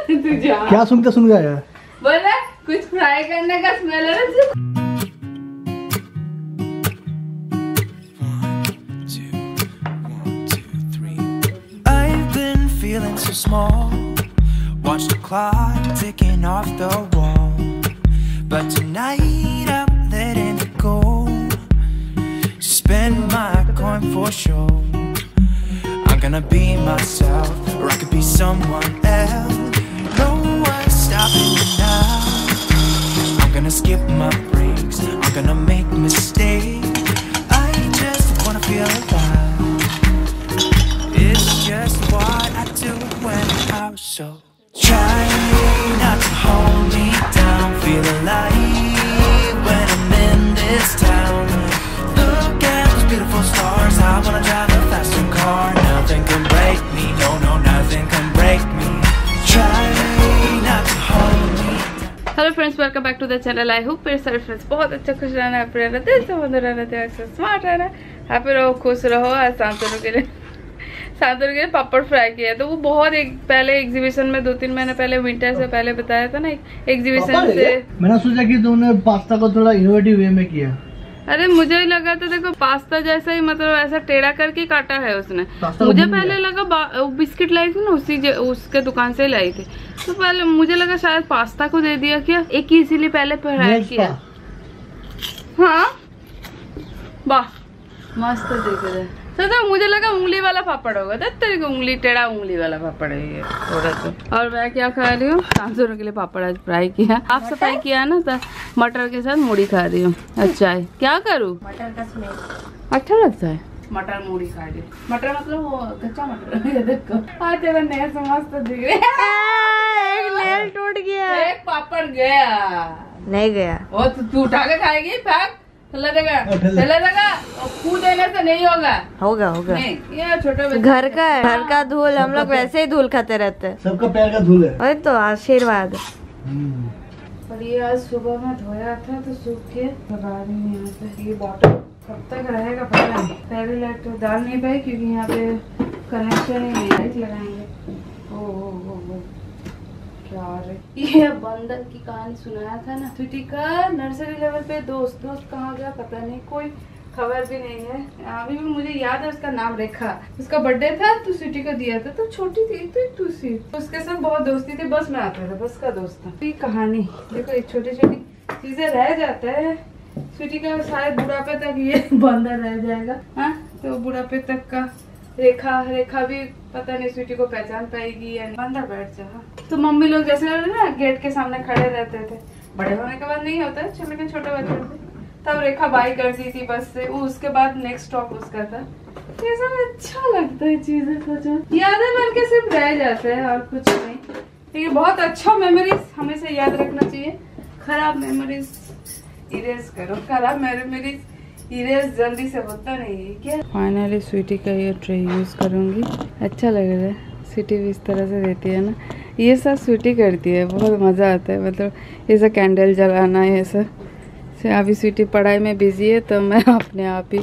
तू जा क्या सुनते सुन गया यार बोला कुछ फ्राई करने का स्मेल है ना I've been feeling so small. Watch the clock ticking off the wall. But tonight I'm letting it go. Spend my coin for sure. I'm gonna be myself, or I could be someone else. Hello friends welcome back to the channel I hope मेरे सारे friends बहुत अच्छा खुश रहना दिल से बंद रहना थे स्मार्ट रहना। हैप्पी रहो खुश रहो आज सांतनु के लिए। सांतनु के लिए पापड़ फ्राई किया तो वो बहुत एक पहले एग्जीबिशन में दो तीन महीने पहले विंटर से पहले बताया था ना एग्जीबिशन से। मैंने सोचा कि तुमने पास्ता को थोड़ा इनोवेटिव वे में किया। अरे मुझे ही लगा था देखो पास्ता जैसा ही मतलब ऐसा टेढ़ा करके काटा है उसने। मुझे पहले लगा बिस्किट लाई थी ना उसी उसके दुकान से लाई थी। तो पहले मुझे लगा शायद पास्ता को दे दिया क्या? एक ही इसीलिए पहले फ्राई किया। हाँ? वाह मस्त देख रहे तो, तो मुझे लगा उंगली वाला पापड़ होगा। तो तेरे को उंगली टेढ़ा उंगली वाला पापड़ है ये थोड़ा तो और मैं क्या खा रही हूँ? सांसों के लिए पापड़ आज फ्राई किया। आप सफ़ाई किया ना तो मटर के साथ मुड़ी खा रही हूँ। अच्छा है। क्या करूँ? मटर का स्मेल अच्छा लगता है। मटर मूढ़ी खा रही मटर मतलब वो कच्चा मटर देखो। आज तेरा नया से मस्त दिख रहा एक नेल टूट गया। एक पापड़ गया। नहीं गया। वो तो तू उठा के खाएगी फेंक खू देने से नहीं होगा। होगा होगा। नहीं ये छोटे घर का है घर का धूल हम लोग वैसे ही धूल खाते रहते हैं। सबका पैर का धूल है। तो आशीर्वाद। हम्म। पर ये आज सुबह में धोया था तो सूख के लगा रही हूँ यहाँ पे ये बॉटल कब तक रहेगा पता नहीं। पहले लाइट तो डाल नहीं पाई क्योंकि यहाँ पे कनेक्शन ही नहीं लाइट लगाएँगे। ओ ओ ओ ओ। क्या रे ये बंदर की कहानी सुनाया था ना। स्वीटी का नर्सरी लेवल पे दोस्त दोस्त कहाँ गया पता नहीं कोई खबर भी नहीं है। अभी भी मुझे याद है उसका नाम रेखा। उसका बर्थडे था तो स्वीटी को दिया था तो छोटी थी तो दूसरी तो उसके साथ बहुत दोस्ती थी बस में आता था बस का दोस्त था। ये कहानी देखो एक छोटी छोटी चीज़ें रह जाता है। स्वीटी का शायद बुढ़ापे तक ये बंदर रह जाएगा। हाँ तो बुढ़ापे तक का रेखा रेखा भी पता नहीं स्वीटी को पहचान पाएगी या नहीं। अंदर बैठ जा। तो मम्मी लोग जैसे ना, गेट के सामने खड़े रहते थे। बड़े होने के बाद नहीं होता है लेकिन छोटे बच्चे थे तब रेखा बाई करती थी बस से उसके बाद नेक्स्ट स्टॉप उसका था। ये सब अच्छा लगता है चीज़ें सोचो। यादें बन के सिर्फ़ रह जाते हैं और कुछ नहीं। ये बहुत अच्छा मेमोरीज हमेशा याद रखना चाहिए। खराब मेमोरीज इरेज करो। खराब मेमोरीज जल्दी से होता नहीं है। क्या? फाइनली स्वीटी का ये ट्रे यूज़ करूँगी। अच्छा लग रहा है। स्वीटी भी इस तरह से देती है ना। ये सब स्वीटी करती है, बहुत मज़ा आता है मतलब ये सब कैंडल जलाना, ये सब। से अभी स्वीटी पढ़ाई में बिज़ी है तो मैं अपने आप ही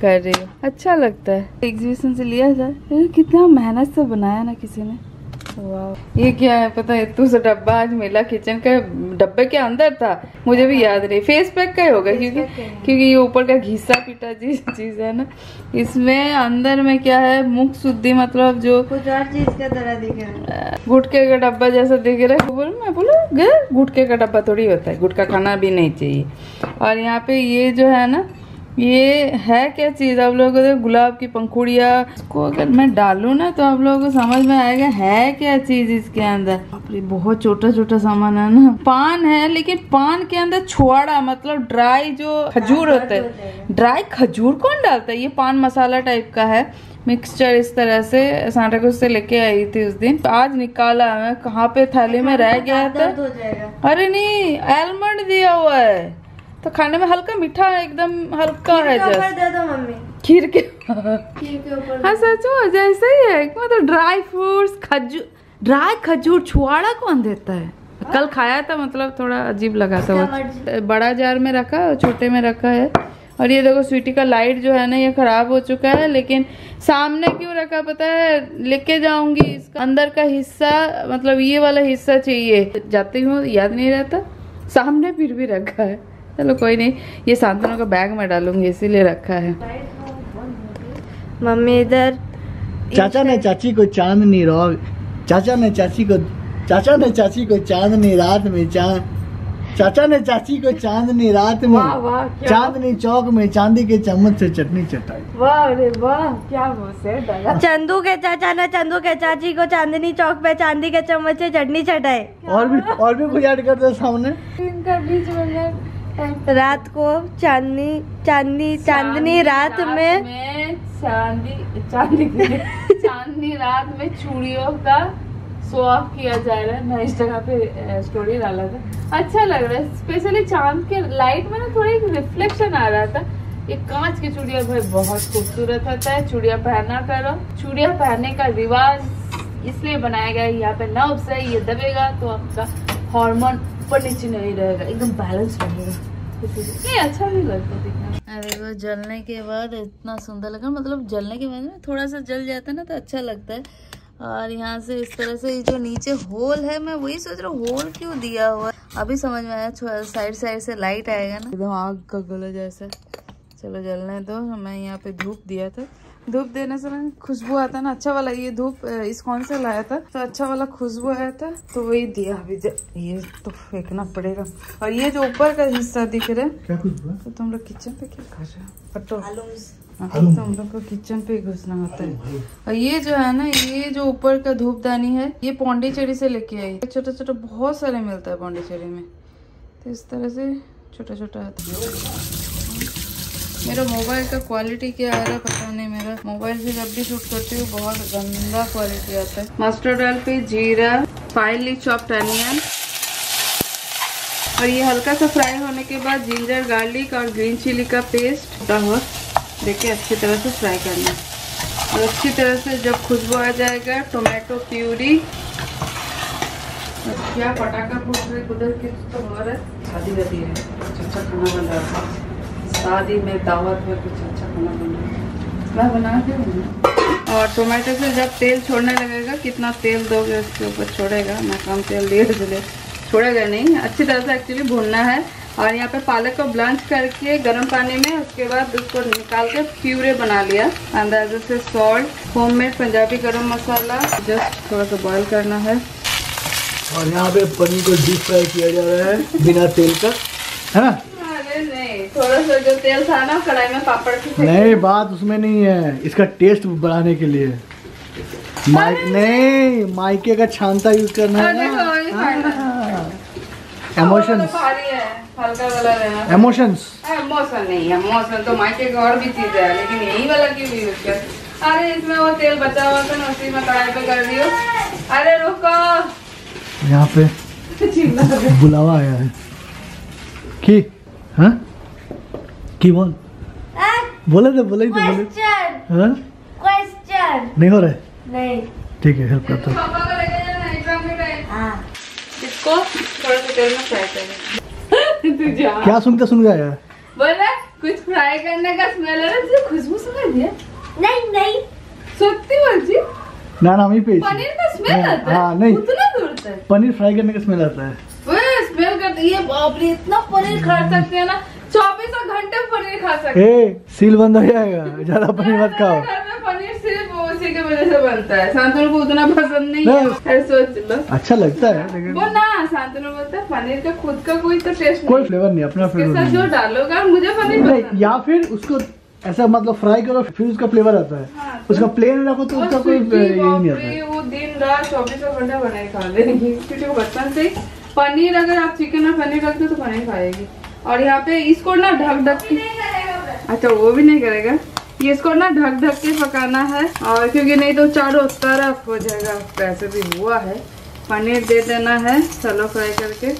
कर रही हूँ। अच्छा लगता है। एग्जीबिशन से लिया जाए। कितना मेहनत से बनाया ना किसी ने। ये क्या है पता है तू से डब्बा आज मिला किचन का डब्बे के अंदर था मुझे भी याद नहीं। फेस पैक का ही होगा क्योंकि क्योंकि ये ऊपर का घिसा पिटा जी चीज़ है ना। इसमें अंदर में क्या है मुख शुद्धि मतलब जो कुछ और चीज़ का तरह दिख रहा है। गुटके का डब्बा जैसा दिख रहा है। बोल मैं बोला गुटके का डब्बा थोड़ी होता है। गुटका खाना भी नहीं चाहिए। और यहाँ पे ये जो है ना ये है क्या चीज़? आप लोगों को गुलाब की पंखुड़िया इसको अगर मैं डालूं ना तो आप लोगों को समझ में आएगा है क्या चीज़ इसके अंदर? बहुत छोटा छोटा सामान है ना। पान है लेकिन पान के अंदर छुआड़ा मतलब ड्राई जो खजूर होता है। ड्राई खजूर कौन डालता है? ये पान मसाला टाइप का है। मिक्सचर इस तरह से सांता क्रूज से लेके आई थी उस दिन। आज निकाला मैं कहाँ पे थाली में रह गया था? हो अरे नहीं आलमंड दिया हुआ है। तो खाने में हल्का मीठा एकदम हल्का है जस्ट दे दो मम्मी। खीर के खीर के ऊपर हाँ सच में जैसे ही है। मतलब ड्राई फ्रूट्स खजूर ड्राई खजूर छुआड़ा कौन देता है? कल खाया था मतलब थोड़ा अजीब लगा था। वो बड़ा जार में रखा और छोटे में रखा है। और ये देखो स्वीटी का लाइट जो है ना ये खराब हो चुका है लेकिन सामने क्यों रखा पता है? लेके जाऊँगी इसका। अंदर का हिस्सा मतलब ये वाला हिस्सा चाहिए। जाती हूँ याद नहीं रहता। सामने फिर भी रखा है। चलो कोई नहीं ये शांतनु का बैग में डालूँगी इसीलिए रखा है। मम्मी इधर चाचा ने चाची को चांदनी रात चाचा ने चाची को चाचा ने चाची को चांदनी रात में चाँद चाचा ने चाची को चांदनी रात में वाह, वाह, क्या- चांदनी चौक में चांदी के चम्मच से चटनी चटाई। वाह अरे वाह क्या वो से डाला चंदू के चाचा ने चंदू के चाची को चांदनी चौक पे चांदी के चम्मच से चटनी चटाए और भी और भी कुछ ऐड कर दो सामने? इनका बीच में रात को चांदनी चांदनी चांदनी रात में चांदी चांदी चांदनी रात में चूड़ियों का शो ऑफ़ किया जा रहा है। मैं इंस्टाग्राम पे स्टोरी डाला था। अच्छा लग रहा है स्पेशली चाँद के लाइट में ना थोड़ा एक रिफ्लेक्शन आ रहा था। ये कांच की चूड़िया भाई बहुत खूबसूरत होता है चूड़िया पहना करो। चूड़िया पहनने का रिवाज इसलिए बनाया गया है यहाँ पे नर्व्स है ये दबेगा तो आपका हार्मोन ऊपर नीचे नहीं रहेगा, एकदम बैलेंस रहेगा। नहीं अच्छा भी लगता दिखने अरे वो जलने के बाद इतना सुंदर लगा मतलब जलने के बाद ना थोड़ा सा जल जाता है ना तो अच्छा लगता है। और यहाँ से इस तरह से जो नीचे होल है, मैं वही सोच रहा हूँ होल क्यों दिया हुआ अभी समझ में आया साइड साइड से लाइट आएगा ना। एकदम आग का गोला जैसा। चलो जलने दो मैं यहाँ पे धूप दिया था। धूप देने से ना खुशबू आता ना। अच्छा वाला ये धूप इस कौन से लाया था? तो अच्छा वाला खुशबू आया था तो वही दिया। अभी ये तो फेंकना पड़ेगा। और ये जो ऊपर का हिस्सा दिख रहा है क्या कुछ हुआ? तो तुम लोग किचन पे क्या कर रहे हो? हाँ, तो हम लोग को किचन पे घुसना होता है। और ये जो है ना ये जो ऊपर का धूपदानी है ये पौंडीचेरी से लेके आई। छोटा छोटा बहुत सारे मिलता है पौंडीचेरी में। तो इस तरह से छोटा छोटा आता है। मेरा मोबाइल का क्वालिटी क्या आ रहा है पता नहीं, मेरा मोबाइल से जब भी शूट करती हूँ, बहुत गंदा क्वालिटी आता है। मस्टर्ड ऑयल पे जीरा फाइनली चॉप्ड अनियन और ये हल्का सा फ्राई होने के बाद जिंजर गार्लिक और ग्रीन चिली का पेस्ट हुआ देखिए अच्छी तरह से फ्राई करना है। और अच्छी तरह से जब खुशबू आ जाएगा टोमेटो प्यूरी क्या पटाखा फूट रहे उधर की तो हो रहा है। शादी वादी है कुछ अच्छा खाना बन रहा है। शादी में दावत में कुछ अच्छा खाना बन है मैं बना के और टोमेटो से जब तेल छोड़ने लगेगा कितना तेल दोगे उसके ऊपर छोड़ेगा? मैं कम तेल दिए इसलिए छोड़ेगा नहीं। अच्छी तरह से एक्चुअली भूनना है। और यहाँ पे पालक को ब्लांच करके गर्म पानी में उसके बाद उसको निकाल के प्यूरे बना लिया। अंदाजे से सॉल्ट होममेड पंजाबी गरम मसाला जस्ट थोड़ा सा बॉईल करना है। और यहाँ पे पनीर को डीप फ्राई किया जा रहा है बिना तेल का। है ना? थोड़ा सा जो तेल था ना कढ़ाई में पापड़ की नहीं बात उसमें नहीं है। इसका टेस्ट बढ़ाने के लिए। माइक नहीं माइके का छानता यूज़ करना है। ना। इमोशंस है। इमोशंस मौसम नहीं है तो मायके की और भी चीज़ है लेकिन यही वाला क्यों यूज़ कर अरे इसमें वो तेल बचा हुआ था ना उसी में कढ़ाई पे कर दियो अरे रुको। यहाँ पे बुलावा आया है। की? हाँ? की बोल बोले तो बोले ही तो बोले। क्वेश्चन हाँ? क्वेश्चन नहीं हो रहा है? नहीं। ठीक है हेल्प करता हूँ। पापा को लेके जाना एग्ज़ाम के टाइम हाँ। इसको थोड़ा सा तेल में फ्राई कर। तू जा क्या सुनते सुन गया यार? बोला कुछ फ्राई करने का स्मेल है ना तुझे खुशबू समझ दिया नहीं नहीं। सत्य बोलती? ना ना वहीं पे पनीर का स्मेल हाँ, आता है? हाँ, नहीं। उतना दूर तक। पनीर फ्राई करने का स्मेल आता है। स्मेल करते ये बाप रे इतना पनीर खा सकते हैं ना। चौबीसों घंटे पनीर खा सकते हैं। सील बंद हो जाएगा। ज़्यादा पनीर मत खाओ। घर पनीर सिर्फ़ उसी की वजह से बनता है। शांतनु को उतना पसंद नहीं है। सोच लो। अच्छा लगता है लेकिन वो ना शांतनु बोलता है पनीर का खुद का कोई तो टेस्ट कोई फ्लेवर नहीं अपना फ्लेवर जो डालोगा मुझे पनीर या फिर उसको ऐसा मतलब फ्राई करो फिर उसका फ्लेवर आता है। हाँ, तो- उसका प्लेन रखो तो उसका कोई स्वीटी, ये नहीं आता। वो दिन रात चौबीसों घंटा बनाए खा क्योंकि बचपन से पनीर अगर आप चिकन और पनीर रखते हो तो पनीर खाएगी। और यहाँ पे इसको ना ढक ढक के अच्छा वो भी नहीं करेगा। ये इसको ना ढक ढक के पकाना है। और क्योंकि नहीं तो चारों तरफ़ हो जाएगा। वैसे भी हुआ है। पनीर दे देना है। सलो फ्राई करके।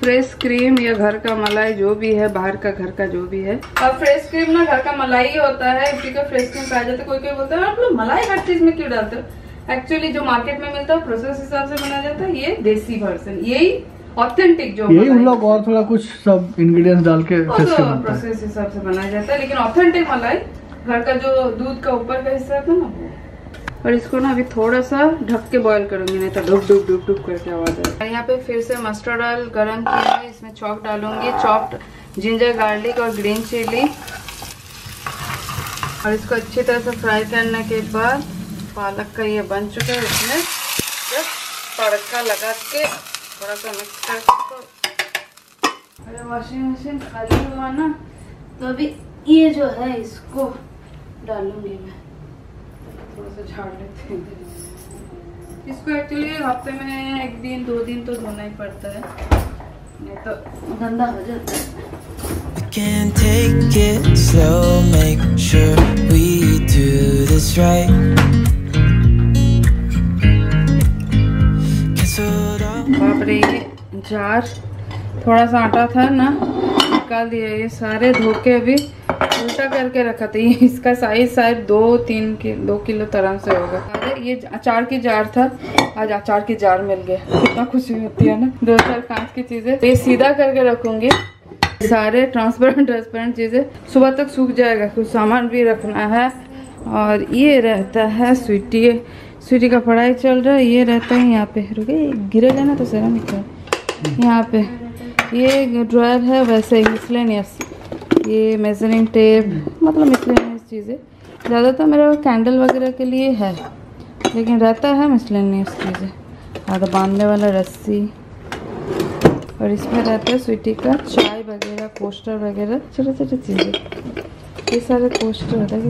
फ्रेश क्रीम या घर का मलाई जो भी है, बाहर का घर का जो भी है। और फ्रेश क्रीम ना घर का मलाई होता है। इसी का फ्रेश क्रीम कहा जाता है। कोई कोई बोलता है, आप लोग मलाई हर चीज़ में क्यों डालते हो? एक्चुअली जो मार्केट में मिलता है प्रोसेस हिसाब से बनाया जाता है ये देसी वर्जन यही ऑथेंटिक जो यही उन लोग और थोड़ा कुछ सब इंग्रेडिएंट्स डाल के वो फिर से तो है। प्रोसेस हिसाब से बनाया जाता है लेकिन ऑथेंटिक मलाई घर का जो दूध का ऊपर का हिस्सा था ना वो। और इसको ना अभी थोड़ा सा ढक के बॉईल करूँगी नहीं तो डुब डुब डुब डुब करके आवाज़ आए यहाँ पे फिर से मस्टर्ड ऑयल गरम किया है इसमें चॉक डालूँगी चॉप्ड जिंजर गार्लिक और ग्रीन चिली और इसको अच्छी तरह से फ्राई करने के बाद पालक का ये बन चुका है इसमें। बस तड़का लगा के थोड़ा सा मिक्स करके इसको अरे वॉशिंग मशीन खाली हुआ ना तो अभी ये जो है इसको डालूँगी मैं। थोड़ा सा झाड़ लेते हैं। इसको एक्चुअली हफ़्ते में एक दिन दो दिन तो धोना ही पड़ता है। नहीं तो गंदा हो जाता है। Can take it slow, make sure we do this right. Jar थोड़ा सा आटा था ना निकाल दिया ये सारे धो के अभी उल्टा करके रखा था। ये इसका साइज़ शायद दो तीन कि, दो किलो तरह से होगा। अरे ये अचार की जार था। आज अचार की जार मिल गया। कितना खुशी होती है ना। दो चार कांच की चीज़ें। तो ये सीधा करके रखूँगी। सारे ट्रांसपेरेंट ट्रांसपेरेंट चीज़ें। सुबह तक सूख जाएगा। कुछ सामान भी रखना है। और ये रहता है स्वीटी। स्वीटी का पढ़ाई चल रहा है। ये रहता है यहाँ पे। रुके गिरेगा ना तो सरा निकल। यहाँ पे। ये ड्रॉयर है वैसे ही मिसलेनियस ये मेजरिंग टेप मतलब मिसलेनियस चीज़ें। ज़्यादातर मेरा कैंडल वगैरह के लिए है लेकिन रहता है मिसलेनियस चीज़ें। और बांधने वाला रस्सी। और इसमें रहता है स्वीटी का चाय वगैरह पोस्टर वगैरह छोटे छोटे चीज़ें। ये सारे पोस्टर होता है हो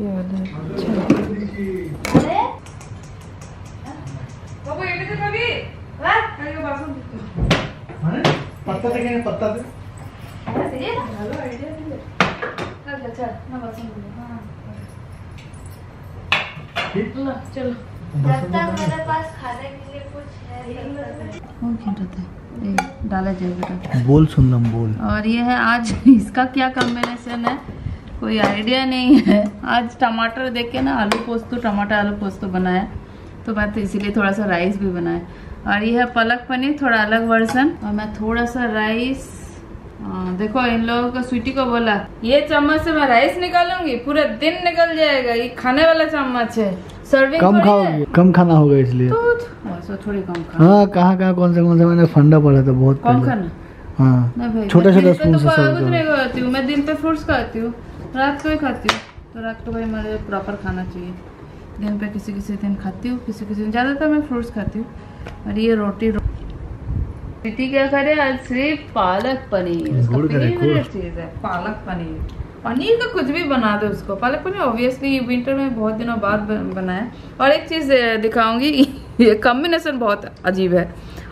ये वाला अच्छा। पत्ता देखेंगे पत्ता दे हेलो आइडिया चल चल ना बासन हाँ ठीक चलो जब तक मेरे पास खाने के लिए कुछ है तब कौन खेल रहा था डाला जाए बेटा बोल सुनम बोल और ये है आज इसका क्या कॉम्बिनेशन है? कोई आइडिया नहीं है। आज टमाटर देख के ना आलू पोस्तो टमाटर आलू पोस्तो बनाया। तो मैं तो इसीलिए थोड़ा सा राइस भी बनाया। और यह है पलक पनीर थोड़ा अलग वर्जन और मैं थोड़ा सा राइस देखो इन लोगों को स्वीटी को बोला ये चम्मच से मैं राइस निकालूँगी पूरा दिन निकल जाएगा ये खाने वाला चम्मच है। सर्विंग कम खाओगे कम खाना होगा इसलिए। तो थोड़ी कम खा हाँ कहाँ कहाँ कौन से कौन से मैंने फंडा पड़ा था बहुत कम खाना? हाँ छोटा छोटा स्पून से सर्व कुछ नहीं खाती हूँ मैं दिन पे फ्रूट्स खाती हूँ। रात को ही खाती हूँ। तो रात को भाई मुझे प्रॉपर खाना चाहिए। दिन पे किसी किसी दिन खाती हूँ किसी किसी दिन ज़्यादातर मैं फ्रूट्स खाती हूँ। और ये रोटी. बेटी क्या करे? आज सिर्फ़ पालक पनीर। चीज़ है पालक पनीर। पनीर का कुछ भी बना दो उसको। पालक पनीर ऑब्वियसली विंटर में बहुत दिनों बाद बनाया और एक चीज़ दिखाऊँगी ये कॉम्बिनेशन बहुत अजीब है।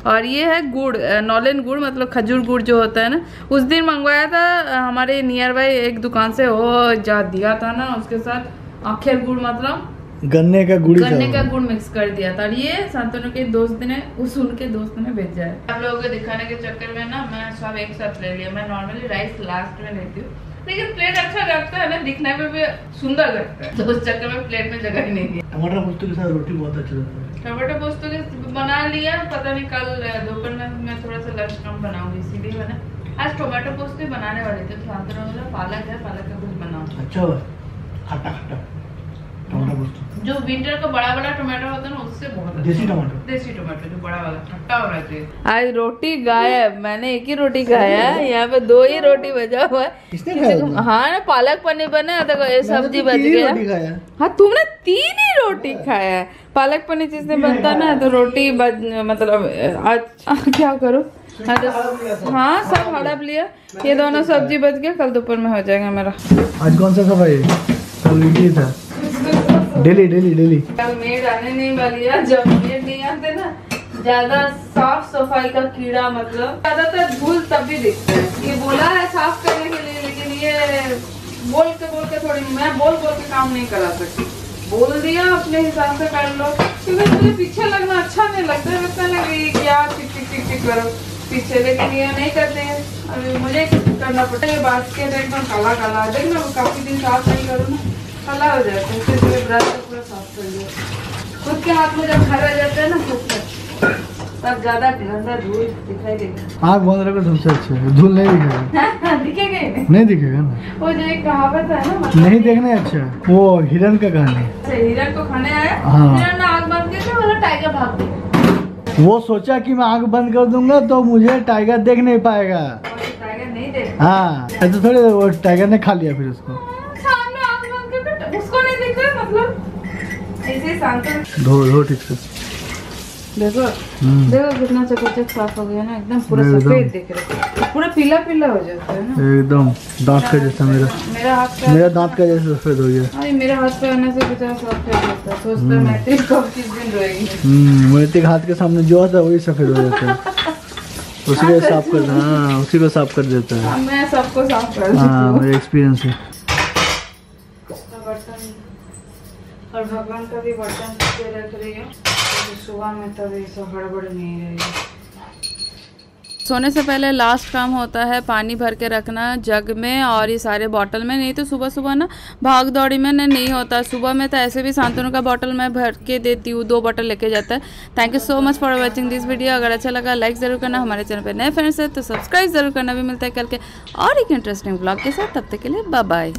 और ये है गुड़ नॉलेन गुड़ मतलब खजूर गुड़ जो होता है ना उस दिन मंगवाया था हमारे नियर बाई एक दुकान से वो जा दिया था ना उसके साथ आखिर गुड़ मतलब गन्ने का गुड़ गन्ने का गुड़ मिक्स कर दिया था। और ये शांतनु के दोस्त ने उस उनके दोस्त ने भेजा है। आप लोगों को दिखाने के चक्कर में ना मैं सब एक साथ ले लिया। मैं नॉर्मली राइस लास्ट में लेती हूँ। लेकिन प्लेट अच्छा लगता है ना दिखने में भी सुंदर लगता है। तो उस चक्कर में प्लेट में जगह ही नहीं दिया टमाटर पोस्तों के साथ रोटी बहुत अच्छा लगता है। टमाटो पोस्तो के बना लिया। पता नहीं कल दोपहर में मैं थोड़ा सा लंच कम बनाऊँगी इसीलिए मैंने आज टोमेटो पोस्तो ही बनाने वाले थे। तो पालक है पालक का कुछ बनाओ अच्छा खट्टा खट्टा टमाटर जो विंटर का बड़ा बड़ा टोमेटो होता है ना उससे बहुत अच्छा। देसी टमाटर? देसी टोमेटो जो बड़ा वाला खट्टा होना चाहिए। आज रोटी गायब मैंने एक ही रोटी खाया है यहाँ पे दो ही रोटी बजा हुआ है? हाँ ना पालक पनीर बना देखो ये सब्ज़ी तो बच तीन ही गया। रोटी खाया हाँ। तुमने तीन ही रोटी खाया है। पालक पनीर जिसने बनता ना तो रोटी मतलब आज क्या करो? हाँ, तो- हाँ सब हड़प लिया। ये दोनों सब्ज़ी बच गया कल दोपहर में हो जाएगा मेरा। आज कौन सा सफ़ाई है? कल था। Daily daily daily. मेड आने नहीं वाली है जब मेड नहीं आते ना ज़्यादा साफ़ सफ़ाई का कीड़ा मतलब। ज़्यादातर धूल तब भी दिखता है। ये बोला है साफ़ करने के लिए, लेकिन ये बोल के बोल के थोड़ी, मैं बोल बोल के काम नहीं करा सकती। बोल दिया अपने हिसाब से कर लो। क्योंकि मुझे पीछे लगना अच्छा नहीं लगता लगता ना क्या टिक टिक टिक टिक करो। पीछे लेकिन ये नहीं करते हैं। अभी मुझे करना पड़ता है बास्केट एकदम काला काला देख ना काफ़ी दिन साफ़ नहीं करो ना। काला हो जाता है फिर ब्रश से पूरा साफ़ कर लिया खुद के हाथ में जब खा रह जाता है ना खुद से तब ज़्यादा गंदा धूल दिखाई आँख बंद रखो सबसे अच्छा है। धूल नहीं दिखेगा। दिखेगा? ही नहीं दिखेगा ना। वो जो एक कहावत है ना मतलब नहीं देखना अच्छा। वो हिरन का कहानी है। से हिरन को खाने आया? हाँ। हिरन ने आग बंद की तो बोला टाइगर भाग गया वो सोचा कि मैं आँख बंद कर दूँगा तो मुझे टाइगर देख नहीं पाएगा। टाइगर नहीं देख हाँ ऐसे थोड़ी वो टाइगर ने खा लिया फिर उसको। धो धो ठीक से। देखो हम्म, देखो कितना चकाचक साफ़ हो गया ना एकदम पूरा सफ़ेद दिख रहा है। पूरा पीला पीला हो जाता है ना। एकदम दांत का जैसा मेरा। मेरा हाथ पे मेरा दांत का जैसा सफ़ेद हो गया। अरे मेरे हाथ पे आने से बेचारा सफ़ेद होता है। सोचता है मैत्री कब किस दिन रोएगी। हम्म मेरे के हाथ के सामने जो आता है वही सफ़ेद हो जाता है। उसी को साफ़ कर हाँ उसी को साफ़ कर देता है। मैं सबको साफ़ कर हाँ हूँ। मेरा एक्सपीरियंस है। और भगवान का भी बर्तन पे रख रही हूँ तो सुबह में तब ये सब हड़बड़ नहीं रहेगी सोने से पहले लास्ट काम होता है पानी भर के रखना, जग में और ये सारे बॉटल में। नहीं तो सुबह सुबह ना भाग दौड़ी में ना नहीं होता। सुबह में तो ऐसे भी शांतनु का बॉटल मैं भर के देती हूँ, दो बॉटल लेके जाता है। Thank you so much for watching this video अगर अच्छा लगा लाइक ज़रूर करना। हमारे चैनल पर नए फ्रेंड्स है तो सब्सक्राइब ज़रूर करना। भी मिलता है कल के और एक इंटरेस्टिंग ब्लॉग के साथ। तब तक के लिए बाय